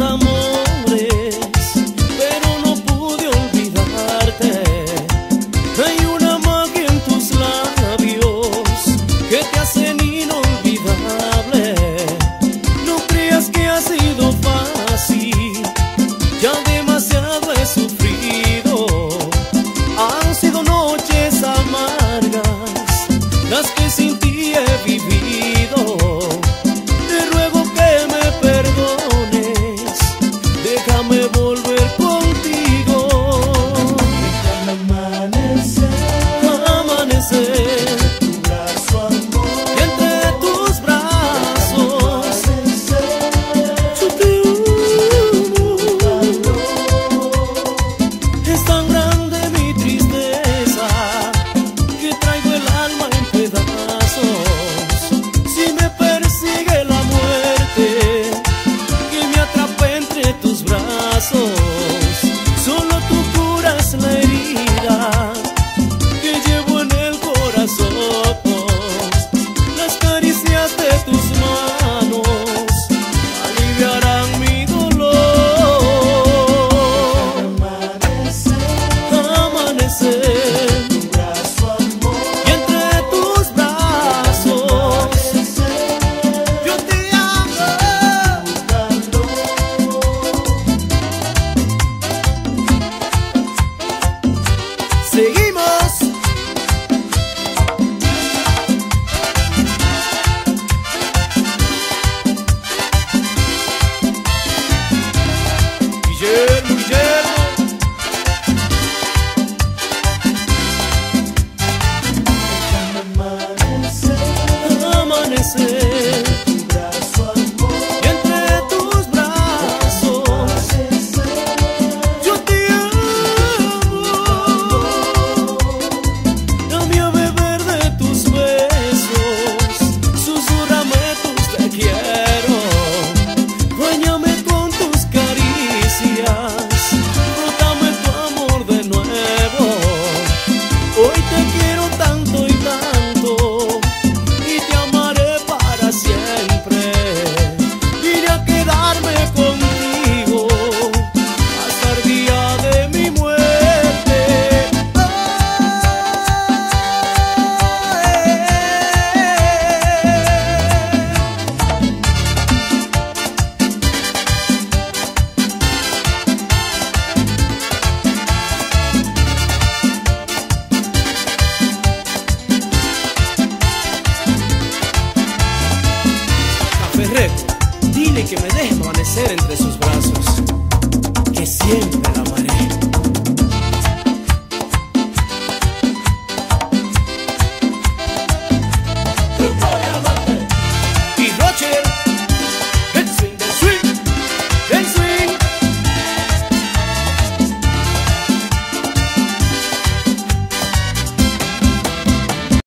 amores, pero no pude olvidarte. say dile que me deje amanecer entre sus brazos, que siempre la